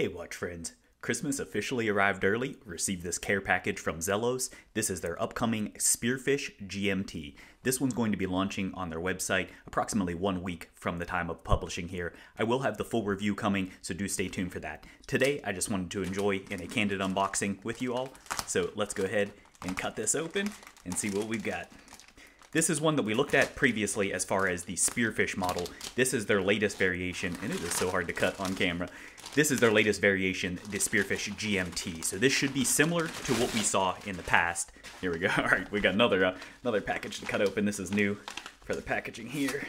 Hey, watch friends. Christmas officially arrived early. Received this care package from Zelos. This is their upcoming Spearfish GMT. This one's going to be launching on their website approximately one week from the time of publishing here. I will have the full review coming, so do stay tuned for that. Today, I just wanted to enjoy in a candid unboxing with you all. So let's go ahead and cut this open and see what we've got. This is one that we looked at previously as far as the Spearfish model. This is their latest variation, and it is so hard to cut on camera. This is their latest variation, the Spearfish GMT. So this should be similar to what we saw in the past. Here we go. All right, we got another uh, another package to cut open. This is new for the packaging here.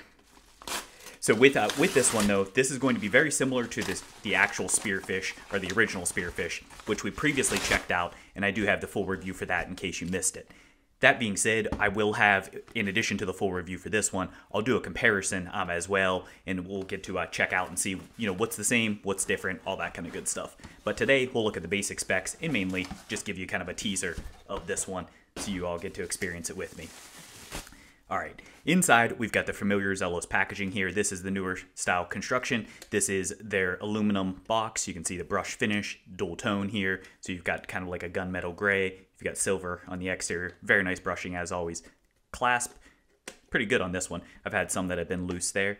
So with uh, with this one though, this is going to be very similar to this the actual spearfish or the original spearfish, which we previously checked out, and I do have the full review for that in case you missed it. That being said, I will have, in addition to the full review for this one, I'll do a comparison um, as well, and we'll get to uh, check out and see, you know, what's the same, what's different, all that kind of good stuff. But today, we'll look at the basic specs and mainly just give you kind of a teaser of this one so you all get to experience it with me. All right, inside we've got the familiar Zelos packaging here. This is the newer style construction. This is their aluminum box. You can see the brush finish, dual tone here. So you've got kind of like a gunmetal gray. You've got silver on the exterior. Very nice brushing as always. Clasp, pretty good on this one. I've had some that have been loose there.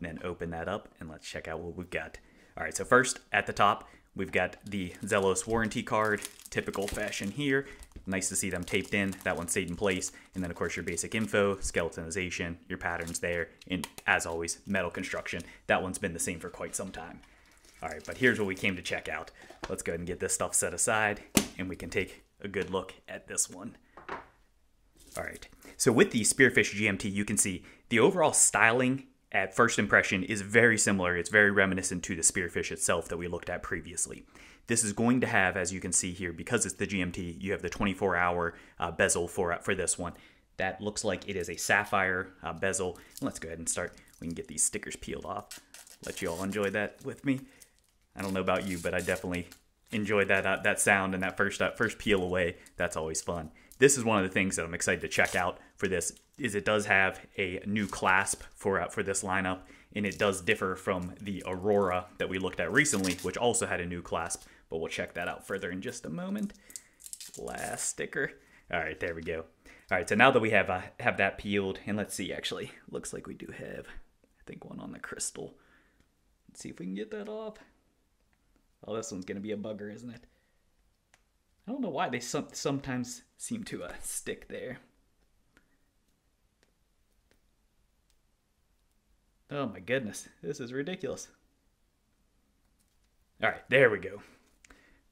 And then open that up and let's check out what we've got. All right, so first at the top, we've got the Zelos warranty card, typical fashion here. Nice to see them taped in. That one stayed in place. And then, of course, your basic info, skeletonization, your patterns there, and as always, metal construction. That one's been the same for quite some time. All right, but here's what we came to check out. Let's go ahead and get this stuff set aside, and we can take a good look at this one. All right, so with the Spearfish GMT, you can see the overall styling at first impression is very similar. It's very reminiscent to the Spearfish itself that we looked at previously. This is going to have, as you can see here, because it's the GMT, you have the 24-hour uh, bezel for, for this one. That looks like it is a sapphire uh, bezel. Let's go ahead and start. We can get these stickers peeled off. Let you all enjoy that with me. I don't know about you, but I definitely enjoyed that uh, that sound and that first uh, first peel away. That's always fun. This is one of the things that I'm excited to check out for this. Is it does have a new clasp for uh, for this lineup, and it does differ from the Aurora that we looked at recently, which also had a new clasp but we'll check that out further in just a moment. Last sticker. All right, there we go. All right, so now that we have uh, have that peeled, and let's see, actually, looks like we do have, I think, one on the crystal. Let's see if we can get that off. Oh, this one's gonna be a bugger, isn't it? I don't know why they some, sometimes seem to uh, stick there. Oh my goodness, this is ridiculous. All right, there we go.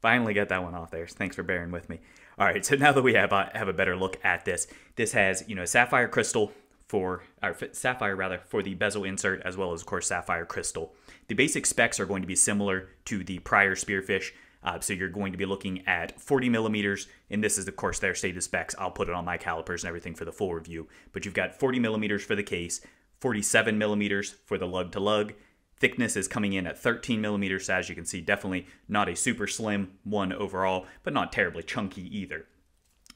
Finally got that one off there. Thanks for bearing with me. All right, so now that we have uh, have a better look at this, this has you know sapphire crystal for or sapphire rather for the bezel insert as well as of course sapphire crystal. The basic specs are going to be similar to the prior spearfish. Uh, so you're going to be looking at 40 millimeters, and this is of course their stated specs. I'll put it on my calipers and everything for the full review. But you've got 40 millimeters for the case, 47 millimeters for the lug to lug, Thickness is coming in at 13 millimeters, as you can see, definitely not a super slim one overall, but not terribly chunky either.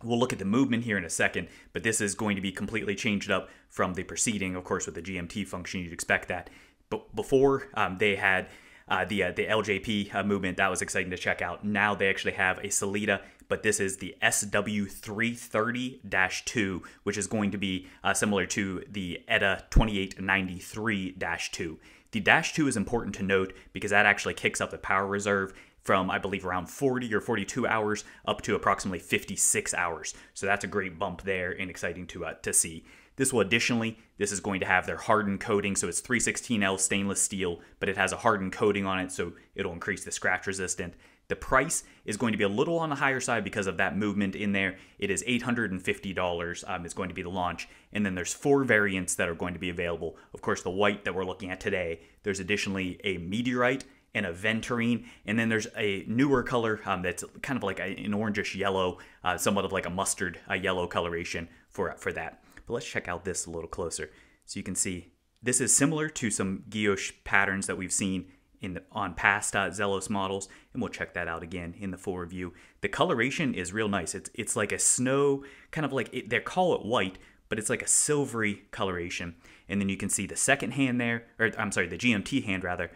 We'll look at the movement here in a second, but this is going to be completely changed up from the preceding, of course, with the GMT function, you'd expect that. But before um, they had uh, the uh, the LJP uh, movement, that was exciting to check out. Now they actually have a Sellita, but this is the SW330-2, which is going to be uh, similar to the ETA 2893-2. The Dash 2 is important to note because that actually kicks up the power reserve from, I believe, around 40 or 42 hours up to approximately 56 hours. So that's a great bump there and exciting to, uh, to see. This will additionally, this is going to have their hardened coating, so it's 316L stainless steel, but it has a hardened coating on it, so it'll increase the scratch resistant. The price is going to be a little on the higher side because of that movement in there. It is $850 um, is going to be the launch. And then there's four variants that are going to be available. Of course, the white that we're looking at today. There's additionally a meteorite and a venturine. And then there's a newer color um, that's kind of like an orangish yellow, uh, somewhat of like a mustard a yellow coloration for, for that. But let's check out this a little closer. So you can see this is similar to some guilloche patterns that we've seen in the, on past uh, Zelos models, and we'll check that out again in the full review. The coloration is real nice. It's it's like a snow, kind of like it, they call it white, but it's like a silvery coloration. And then you can see the second hand there, or I'm sorry, the GMT hand rather,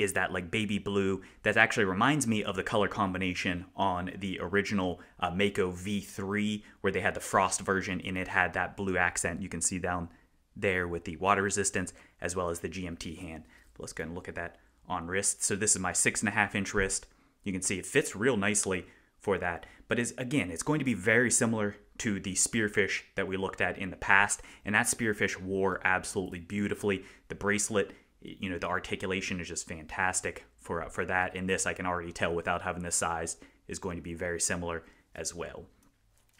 is that like baby blue that actually reminds me of the color combination on the original uh, Mako V3 where they had the frost version and it had that blue accent you can see down there with the water resistance as well as the GMT hand. But let's go and look at that on wrist. So this is my six and a half inch wrist. You can see it fits real nicely for that. But is again, it's going to be very similar to the spearfish that we looked at in the past, and that spearfish wore absolutely beautifully. The bracelet, you know, the articulation is just fantastic for for that. And this, I can already tell without having this size, is going to be very similar as well.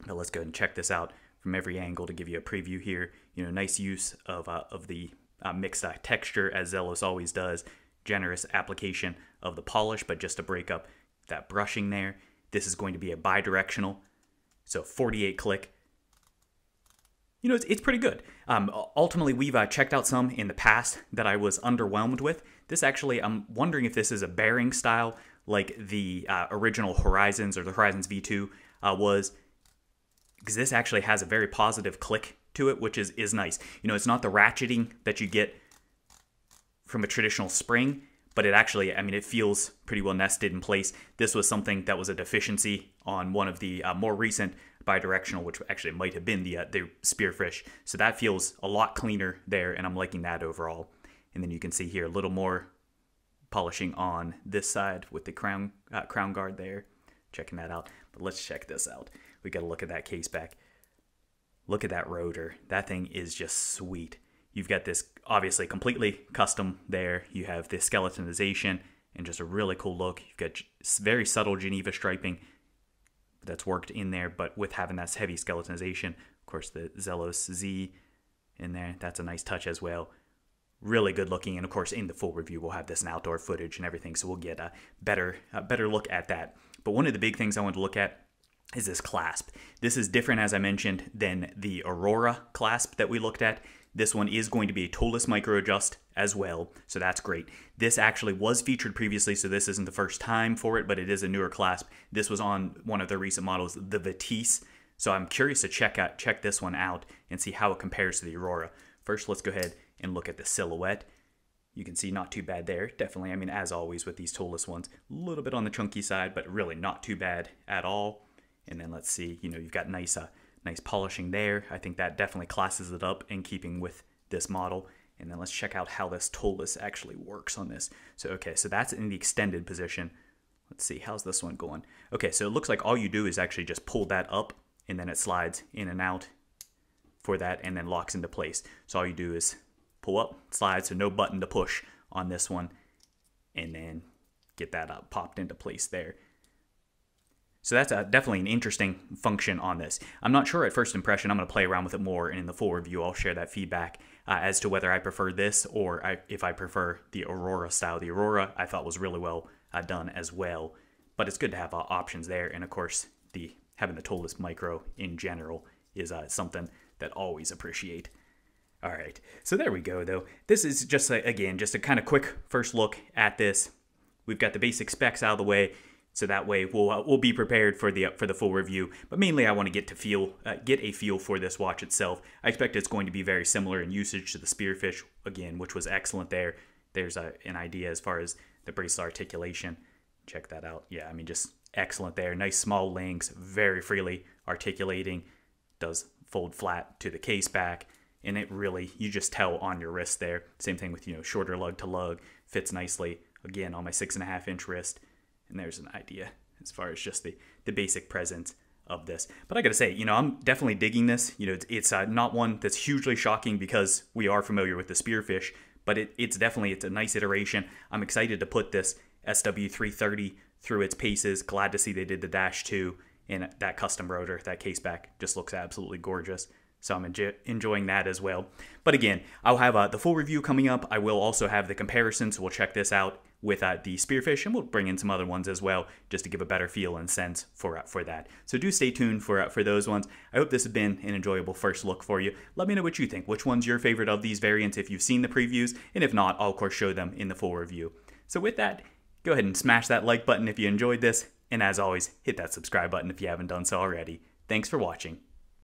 But let's go and check this out from every angle to give you a preview here. You know, nice use of uh, of the uh, mixed uh, texture as Zelos always does. Generous application of the polish, but just to break up that brushing there. This is going to be a bidirectional so 48 click. You know, it's, it's pretty good. Um, ultimately, we've uh, checked out some in the past that I was underwhelmed with. This actually, I'm wondering if this is a bearing style like the uh, original Horizons or the Horizons V2 uh, was, because this actually has a very positive click to it, which is, is nice. You know, it's not the ratcheting that you get from a traditional spring, but it actually, I mean, it feels pretty well nested in place. This was something that was a deficiency on one of the uh, more recent bidirectional, which actually might have been the uh, the spearfish. So that feels a lot cleaner there, and I'm liking that overall. And then you can see here a little more polishing on this side with the crown uh, crown guard there. Checking that out. But let's check this out. We got to look at that case back. Look at that rotor. That thing is just sweet. You've got this obviously completely custom there. You have the skeletonization and just a really cool look. You've got very subtle Geneva striping that's worked in there, but with having that heavy skeletonization. Of course, the Zelos Z in there, that's a nice touch as well. Really good looking, and of course, in the full review, we'll have this in outdoor footage and everything, so we'll get a better, a better look at that. But one of the big things I want to look at is this clasp. This is different, as I mentioned, than the Aurora clasp that we looked at. This one is going to be a toolless micro adjust as well, so that's great. This actually was featured previously, so this isn't the first time for it, but it is a newer clasp. This was on one of their recent models, the Vatisse. So I'm curious to check out check this one out and see how it compares to the Aurora. First, let's go ahead and look at the silhouette. You can see not too bad there. Definitely, I mean, as always with these toolless ones, a little bit on the chunky side, but really not too bad at all. And then let's see, you know, you've got nice uh, Nice polishing there. I think that definitely classes it up in keeping with this model. And then let's check out how this toolless actually works on this. So, okay, so that's in the extended position. Let's see, how's this one going? Okay, so it looks like all you do is actually just pull that up and then it slides in and out for that and then locks into place. So all you do is pull up, slide, so no button to push on this one and then get that up, popped into place there. So that's a, definitely an interesting function on this. I'm not sure at first impression. I'm going to play around with it more, and in the full review, I'll share that feedback uh, as to whether I prefer this or I, if I prefer the Aurora style. The Aurora I thought was really well uh, done as well, but it's good to have uh, options there. And of course, the having the toolless micro in general is uh, something that always appreciate. All right, so there we go. Though this is just a, again just a kind of quick first look at this. We've got the basic specs out of the way so that way we'll uh, we'll be prepared for the for the full review. But mainly, I want to get to feel uh, get a feel for this watch itself. I expect it's going to be very similar in usage to the Spearfish again, which was excellent there. There's a, an idea as far as the bracelet articulation. Check that out. Yeah, I mean just excellent there. Nice small links, very freely articulating. Does fold flat to the case back, and it really you just tell on your wrist there. Same thing with you know shorter lug to lug fits nicely. Again on my six and a half inch wrist and there's an idea as far as just the, the basic presence of this. But I gotta say, you know, I'm definitely digging this. You know, it's, it's uh, not one that's hugely shocking because we are familiar with the spearfish, but it, it's definitely it's a nice iteration. I'm excited to put this SW330 through its paces. Glad to see they did the Dash 2 and that custom rotor, that case back just looks absolutely gorgeous. So I'm enjo- enjoying that as well. But again, I'll have uh, the full review coming up. I will also have the comparison, so we'll check this out with uh, the spearfish, and we'll bring in some other ones as well, just to give a better feel and sense for uh, for that. So do stay tuned for uh, for those ones. I hope this has been an enjoyable first look for you. Let me know what you think. Which one's your favorite of these variants if you've seen the previews, and if not, I'll of course show them in the full review. So with that, go ahead and smash that like button if you enjoyed this, and as always, hit that subscribe button if you haven't done so already. Thanks for watching.